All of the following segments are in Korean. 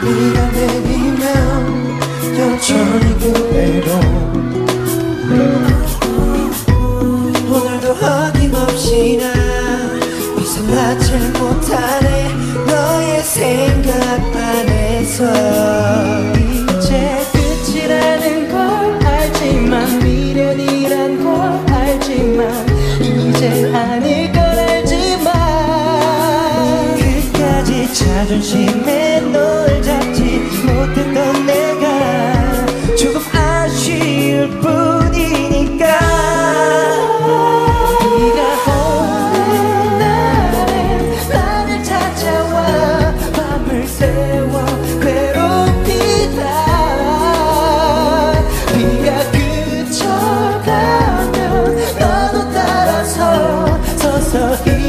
네가 내리면 여전히 그대로. 오늘도 어김없이 나 비살라질 못하네. 너의 생각 안에서 이제 끝이라는 걸 알지만 미련이란 걸 알지만 이제 아닐 걸 알지만. 자존심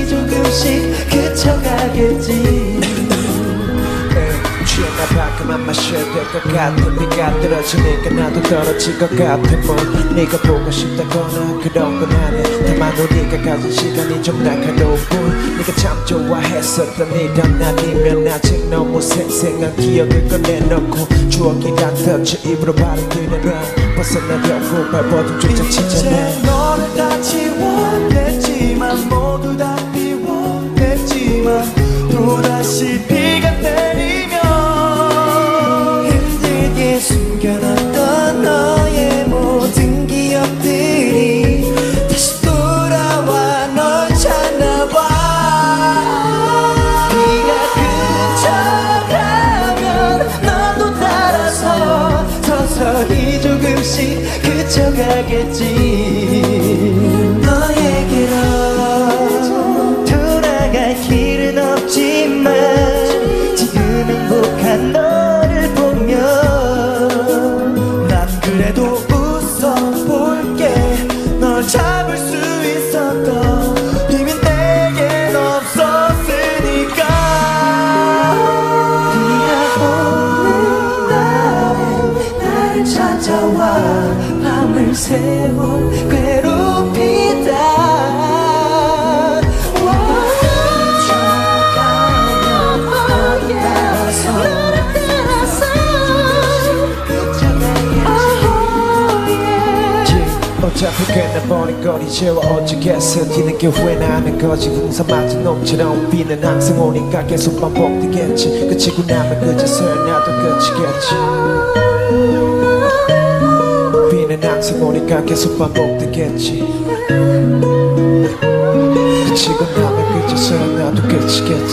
조금씩 그쳐가겠지. 취했나 봐. 그만 마셔야 될것 같아. 비가 떨어지니까 나도 떨어질 것 같아. 뭐 네가 보고 싶다거나 그런 건 아니야. 다만 우리가 가진 시간이 좀 날카로운 뿐 네가 참 좋아했었던 이런 날이면 아직 너무 생생한 기억을 꺼내놓고 추억이란 덫을 입으로 받아들여라 벗어나려고 발버둥 조차 이제 치잖아 조금씩 그쳐가겠지 밤을 새워 괴롭히다. 어차피 끝나버린 걸 이제 와 어쩌겠어 뒤늦게 후회나는 거지. 풍선 맞은 놈처럼 비는 항상 오니까 계속 반복되겠지. 그치고 나면 그제서야 나도 끝이겠지 난 항상 오니까 계속 반복되겠지. 지금 하면 그쳐서야 나도 그치겠지.